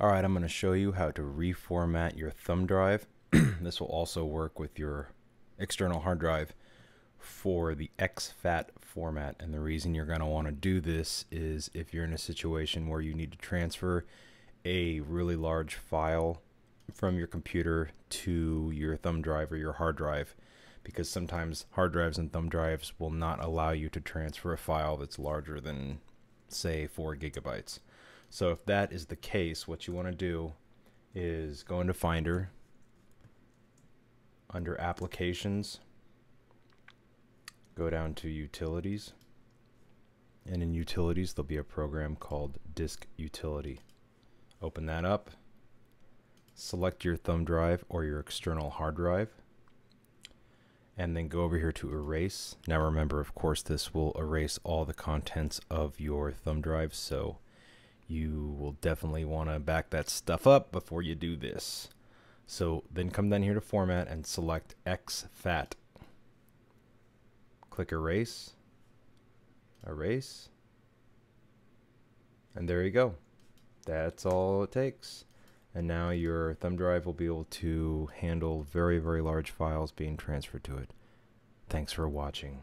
Alright, I'm going to show you how to reformat your thumb drive. this will also work with your external hard drive for the exFAT format. And the reason you're going to want to do this is if you're in a situation where you need to transfer a really large file from your computer to your thumb drive or your hard drive because sometimes hard drives and thumb drives will not allow you to transfer a file that's larger than say 4 gigabytes. So if that is the case, what you want to do is go into Finder under Applications, go down to Utilities, and in Utilities there'll be a program called Disk Utility. Open that up, select your thumb drive or your external hard drive, and then go over here to Erase. Now remember, of course, this will erase all the contents of your thumb drive, so you will definitely want to back that stuff up before you do this. So then come down here to format and select exFAT. Click erase, erase, and there you go. That's all it takes. And now your thumb drive will be able to handle very, very large files being transferred to it. Thanks for watching.